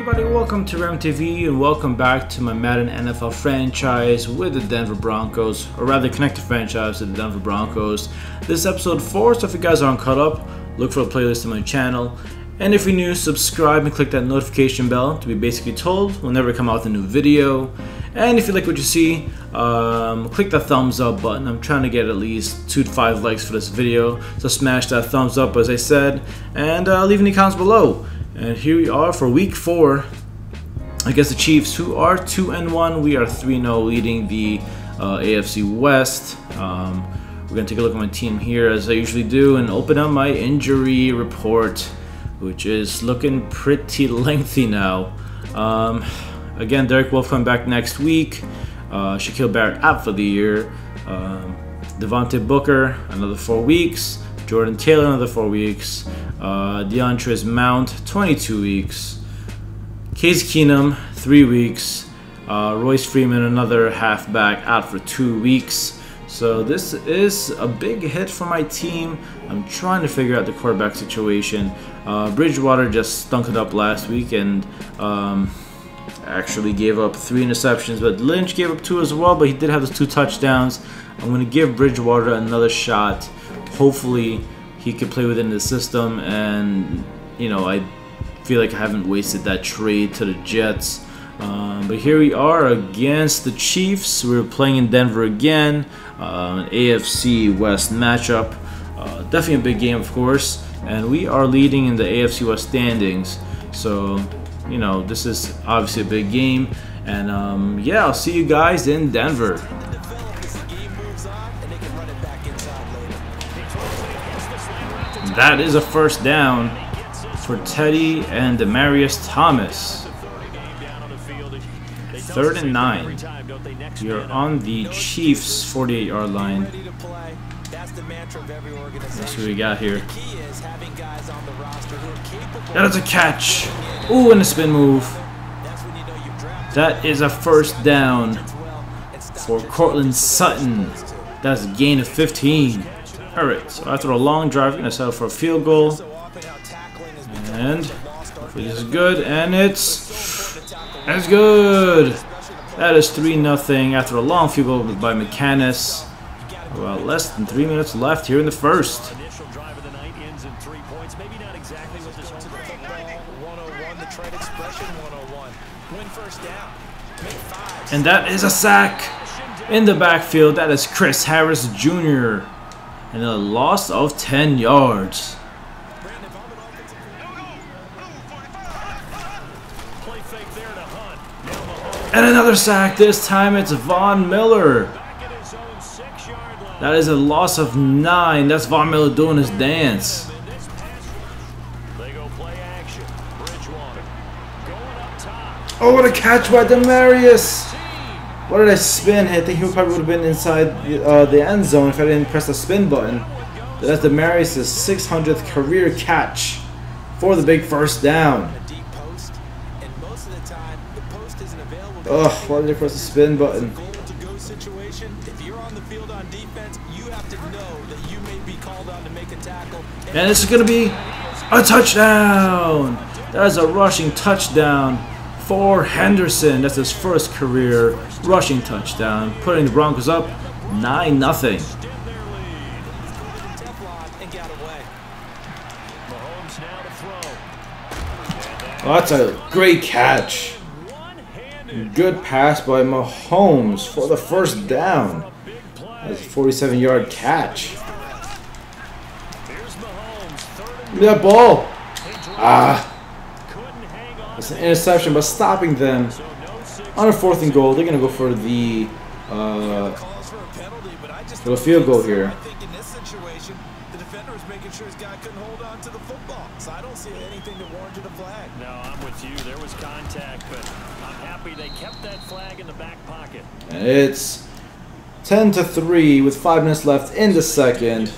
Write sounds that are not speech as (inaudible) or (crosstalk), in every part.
everybody, welcome to RemTV and welcome back to my Madden NFL franchise with the Denver Broncos, or rather connected franchise to the Denver Broncos. This is episode 4, so if you guys aren't caught up, look for a playlist on my channel. And if you're new, subscribe and click that notification bell to be basically told whenever I come out with a new video. And if you like what you see, um, click the thumbs up button. I'm trying to get at least 2 to 5 likes for this video, so smash that thumbs up as I said, and uh, leave any comments below. And here we are for week 4 against the Chiefs, who are 2 and 1. We are 3 0 leading the uh, AFC West. Um, we're going to take a look at my team here as I usually do and open up my injury report, which is looking pretty (laughs) lengthy now. Um, again, Derek Wolfe coming back next week. Uh, Shaquille Barrett out for the year. Um, Devontae Booker, another four weeks. Jordan Taylor, another four weeks. Uh, DeAndre's Mount, 22 weeks. Case Keenum, three weeks. Uh, Royce Freeman, another halfback, out for two weeks. So this is a big hit for my team. I'm trying to figure out the quarterback situation. Uh, Bridgewater just stunk it up last week and um, actually gave up three interceptions, but Lynch gave up two as well, but he did have those two touchdowns. I'm going to give Bridgewater another shot. Hopefully, he could play within the system, and you know, I feel like I haven't wasted that trade to the Jets. Um, but here we are against the Chiefs. We're playing in Denver again, uh, an AFC West matchup. Uh, definitely a big game, of course, and we are leading in the AFC West standings. So, you know, this is obviously a big game. And um, yeah, I'll see you guys in Denver. That is a first down for Teddy and Demaryius Thomas. Third and nine. You're on the Chiefs' 48 yard line. That's what we got here. That is a catch. Ooh, and a spin move. That is a first down for Courtland Sutton. That's a gain of 15. Alright, so after a long drive, we're going to settle for a field goal. And this is good, and it's that's good. That is 3 nothing after a long field goal by McManus. Well, less than three minutes left here in the first. And that is a sack in the backfield. That is Chris Harris Jr and a loss of 10 yards. And another sack. This time it's Von Miller. That is a loss of nine. That's Von Miller doing his dance. Oh, what a catch by Demaryius! What did I spin? I think he probably would have been inside the, uh, the end zone if I didn't press the spin button. That's Demaryius' 600th career catch for the big first down. Ugh, why did I press the spin button? And this is going to be a touchdown! That is a rushing touchdown for Henderson. That's his first career rushing touchdown, putting the Broncos up 9 0. Oh, that's a great catch. Good pass by Mahomes for the first down. That's a 47 yard catch. That ball. Ah. It's an interception, but stopping them on a fourth and goal. They're going to go for the uh, for the field goal here. No, I'm with you. There was contact, but I'm happy they kept that flag in the back pocket. And it's 10 to 3 with 5 minutes left in the second.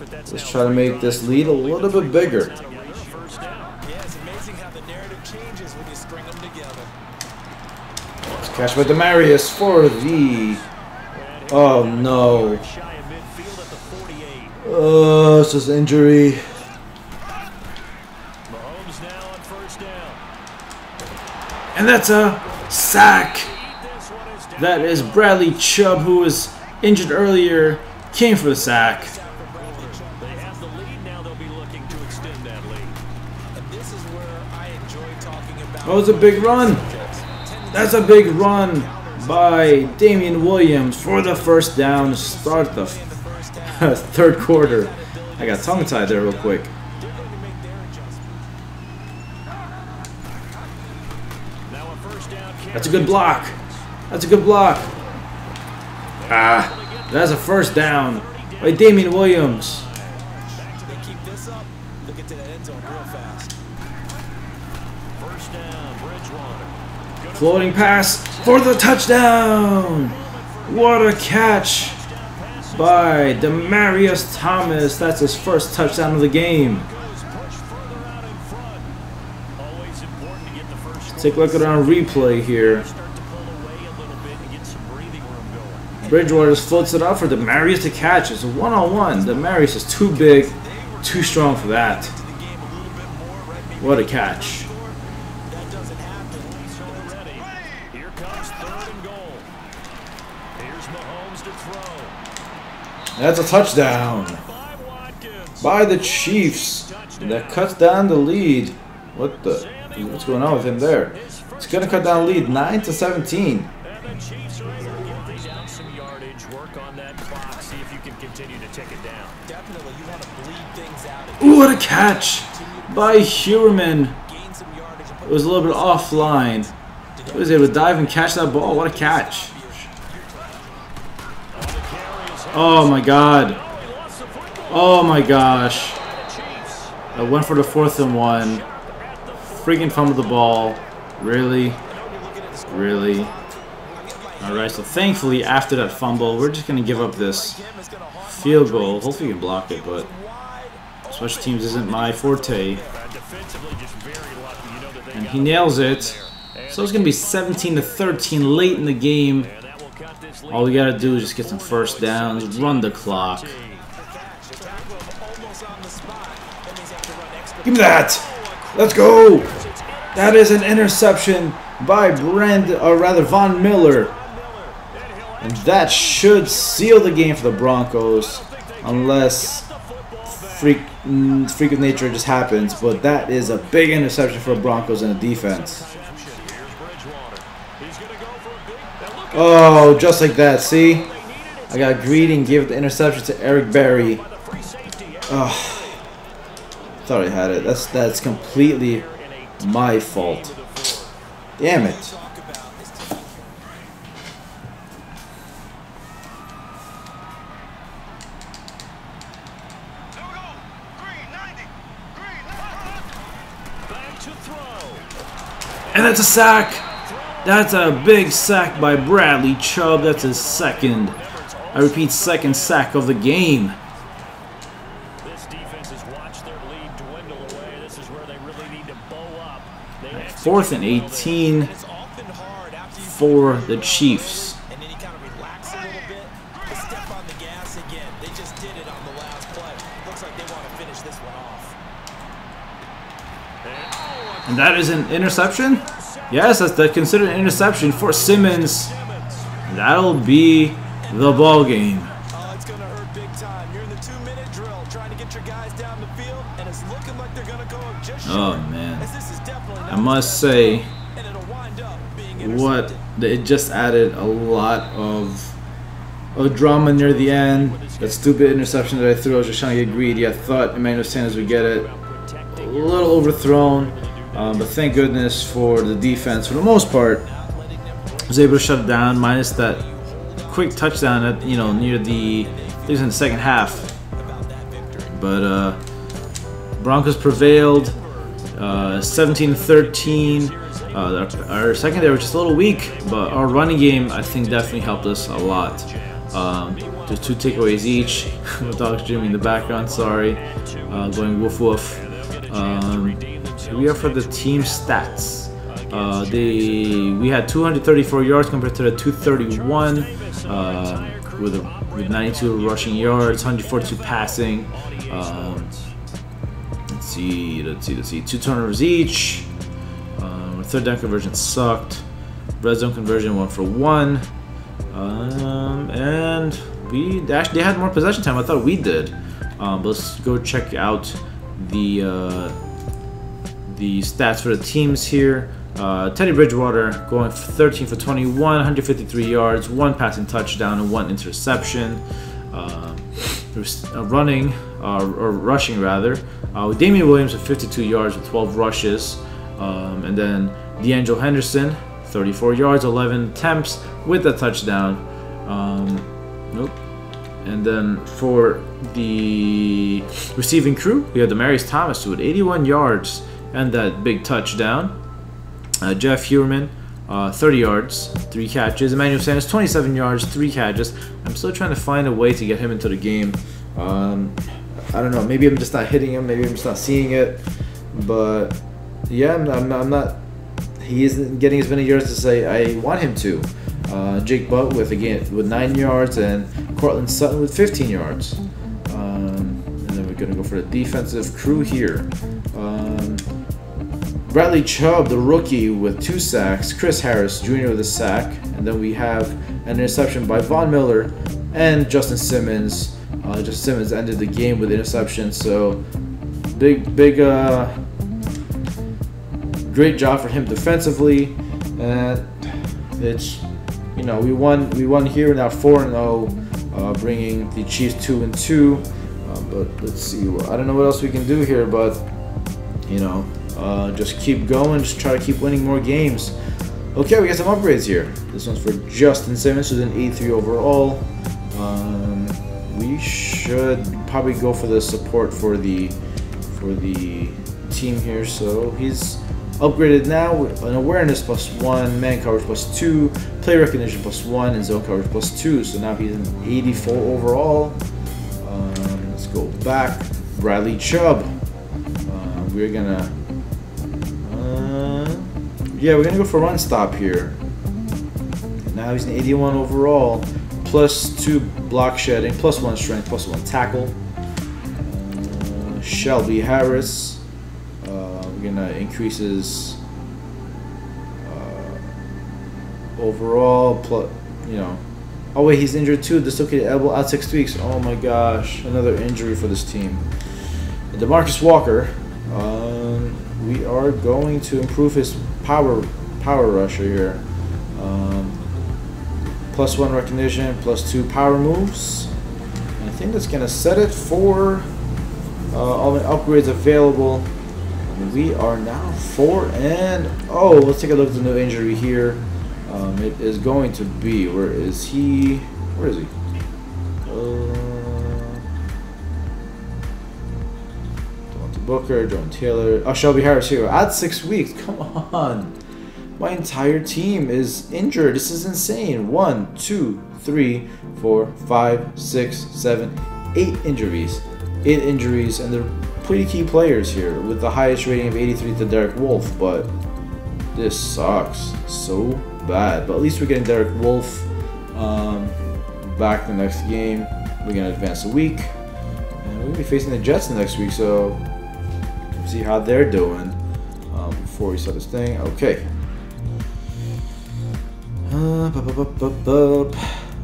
Let's try to make this lead a little bit bigger. Catch by Demaryius for the. Oh no. Oh, it's just injury. And that's a sack. That is Bradley Chubb, who was injured earlier, came for the sack. They have the lead now. They'll be looking to extend that lead. And this is where I enjoy talking about. That was a big run. That's a big run by Damien Williams for the first down start the (laughs) third quarter. I got tongue tied there real quick. That's a good block. That's a good block. Ah, that's a first down by Damien Williams. They keep this up. They'll get to the end zone real fast. First down, Bridgewater. Good Floating pass for the touchdown. What a catch by Demaryius Thomas. That's his first touchdown of the game. Take a look at on replay here. Bridgewater just floats it up for Demaryius to catch. It's a one-on-one. Demaryius is too big, too strong for that. What a catch. That doesn't happen. Police are ready. Here comes third and goal. Here's Mahomes to throw. That's a touchdown By the Chiefs. That cuts down the lead. What the? What's going on with him there? It's gonna cut down the lead, nine to 17. And the Chiefs are able to get they down some yardage, work on that clock, see if you can continue to tick it down. Definitely, you want to bleed things out. Ooh, what a catch by Heuerman. It was a little bit offline. He was able to dive and catch that ball. What a catch! Oh my God! Oh my gosh! I went for the fourth and one. Freaking fumbled the ball. Really? Really? Alright, so thankfully after that fumble, we're just going to give up this field goal. Hopefully we can block it, but special teams isn't my forte. And he nails it. So it's going to be 17 to 13 late in the game. All we got to do is just get some first downs, run the clock. Give me that! Let's go! That is an interception by Brand, or rather Von Miller. And that should seal the game for the Broncos, unless freak mm, freak of nature just happens. But that is a big interception for Broncos and the defense. Oh, just like that. See, I got greedy and gave the interception to Eric Berry. Oh, thought I had it. That's that's completely my fault. Damn it. And that's a sack. That's a big sack by Bradley Chubb. That's his second. I repeat, second sack of the game. This defense has watched their lead dwindle away. This is where they really need to bow up. Fourth and 18 It's often hard after you for the Chiefs. and then you kind of relax a little bit. They step on the gas again. They just did it on the last play. Looks like they want to finish this one off. And that is an interception? Yes, that's the considered an interception for Simmons. That'll be the ball game. Oh, it's going to hurt big time. You're in the two-minute drill trying to get your guys down the field, and it's looking like they're going to go up just oh, short. Oh man. As this is definitely I must say and it'll wind up being what it just added a lot of of drama near the end. That stupid interception that I threw, I was just trying to get greedy. I thought Emmanuel Sanders would get it. A little overthrown, um, but thank goodness for the defense. For the most part, was able to shut it down. Minus that quick touchdown at you know near the it was in the second half. But uh, Broncos prevailed, uh, 17-13. Uh, our, our secondary was just a little weak, but our running game I think definitely helped us a lot. Um, just two takeaways each. (laughs) Dr. Jimmy in the background, sorry, uh, going woof woof. Um, we are for the team stats. Uh, they we had 234 yards compared to the 231 uh, with a, with 92 rushing yards, 142 passing. Um, let's see, let's see, let's see, two turnovers each. Um, third down conversion sucked. Red zone conversion one for one. Um, and we actually they had more possession time. I thought we did. Um, let's go check out the uh, the stats for the teams here. Uh, Teddy Bridgewater going 13 for 21, 153 yards, one passing touchdown, and one interception. Uh, running, uh, or rushing rather. Uh, Damien Williams with 52 yards with 12 rushes. Um, and then De'Angelo Henderson, 34 yards, 11 attempts with a touchdown. Um, nope. And then for the receiving crew, we have Demaryius Thomas with 81 yards and that big touchdown. Uh, Jeff Heuerman, uh, 30 yards, three catches. Emmanuel Sanders, 27 yards, three catches. I'm still trying to find a way to get him into the game. Um, I don't know. Maybe I'm just not hitting him. Maybe I'm just not seeing it. But yeah, I'm, I'm, I'm not. He isn't getting as many yards as I, I want him to. Uh, Jake Butt with again with nine yards and Courtland Sutton with 15 yards. Um, and then we're gonna go for the defensive crew here. Um, Bradley Chubb, the rookie, with two sacks. Chris Harris Jr. with a sack, and then we have an interception by Von Miller and Justin Simmons. Uh, Justin Simmons ended the game with interception, so big, big, uh, great job for him defensively. And it's you know, we won we won here in now four and zero, uh, bringing the Chiefs two and two. Uh, but let's see, I don't know what else we can do here, but you know, uh, just keep going, just try to keep winning more games. Okay, we got some upgrades here. This one's for Justin Simmons, who's an 83 overall. Um, we should probably go for the support for the for the team here. So he's Upgraded now with an awareness plus one, man coverage plus two, play recognition plus one, and zone coverage plus two. So now he's an 84 overall. Um, let's go back. Bradley Chubb. Uh, we're gonna. Uh, yeah, we're gonna go for run stop here. Now he's an 81 overall, plus two block shedding, plus one strength, plus one tackle. Uh, Shelby Harris we're gonna increase his uh, overall plus you know. Oh wait he's injured too. Dislocated elbow out six weeks. Oh my gosh another injury for this team. And Demarcus Walker um, we are going to improve his power power rusher here. Um, plus one recognition plus two power moves. And I think that's gonna set it for uh, all the upgrades available we are now four and oh let's take a look at the new injury here. Um, it is going to be where is he? Where is he? Uh, Booker, John Taylor, oh Shelby Harris here at six weeks. (laughs) Come on. My entire team is injured. This is insane. One two three four five six seven eight injuries. Eight injuries and the pretty key players here with the highest rating of 83 to Derek Wolfe, but this sucks so bad. But at least we're getting Derek Wolfe um, back the next game. We're gonna advance a week, and we'll be facing the Jets next week. So see how they're doing um, before we start this thing. Okay. Uh,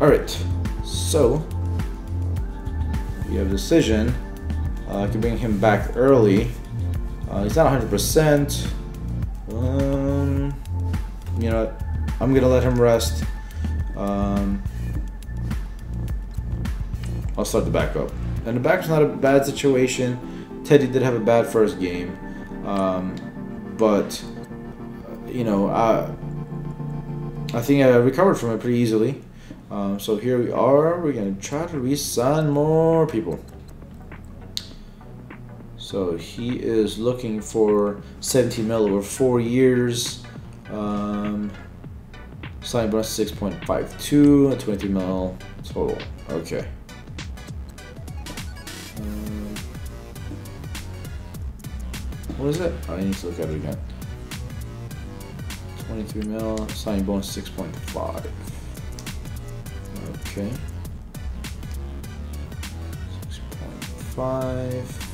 All right. So we have a decision uh, I can bring him back early. Uh, he's not 100%. Um, you know, I'm gonna let him rest. Um, I'll start the backup. And the backup's not a bad situation. Teddy did have a bad first game, um, but you know, I, I think I recovered from it pretty easily. Um, so here we are. We're gonna try to re-sign more people. So he is looking for 17 mil over four years. Um, signing bonus 6.52, 20 mil total. Okay. Um, what is it? I need to look at it again. 23 mil, signing bonus 6.5. Okay. 6.5.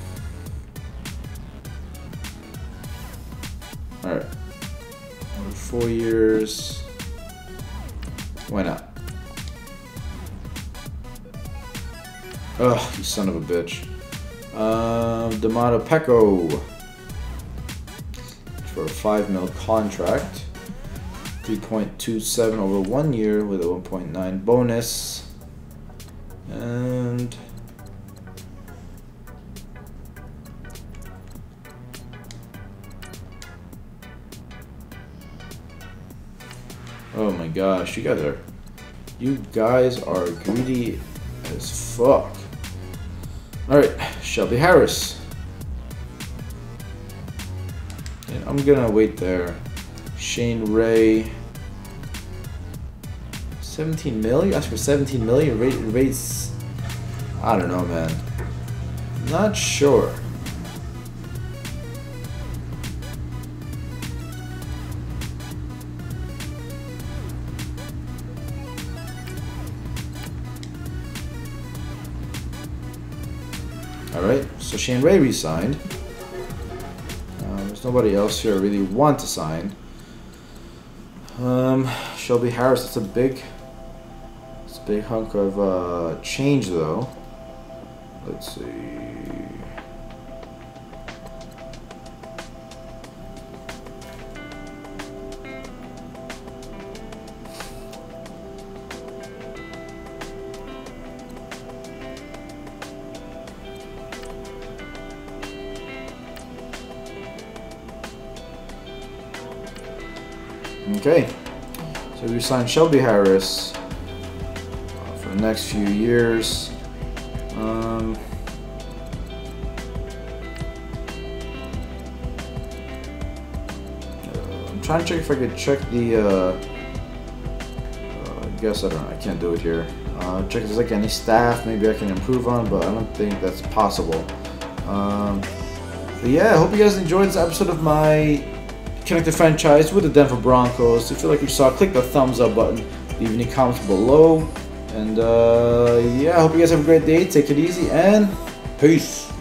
Alright. four years. Why not? Ugh, you son of a bitch. Um, Domata Peko for a 5 mil contract. 3.27 over one year with a 1.9 bonus. And Oh my gosh, you guys are you guys are greedy as fuck. Alright, Shelby Harris. And I'm gonna wait there. Shane Ray. 17 million? Ask for 17 million rate rates. I don't know, man. Not sure. Alright, so Shane Ray resigned. Uh, there's nobody else here I really want to sign. Um, Shelby Harris, it's a big, it's a big hunk of uh, change though. Let's see. Okay, so we signed Shelby Harris uh, for the next few years. Um, uh, I'm trying to check if I could check the. Uh, uh, I guess I don't. I can't do it here. Uh, check if there's like any staff maybe I can improve on, but I don't think that's possible. Um, but yeah, I hope you guys enjoyed this episode of my connected franchise with the Denver Broncos. If you like what you saw, click the thumbs up button. Leave any comments below. And uh, yeah, I hope you guys have a great day. Take it easy and peace.